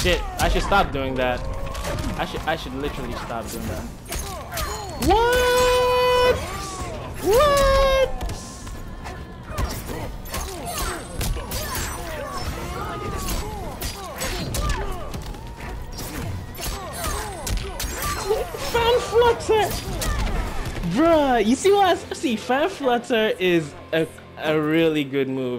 Shit, I should stop doing that. I should I should literally stop doing that. What? What? Fan flutter! Bruh, you see what I see? Fan flutter is a, a really good move.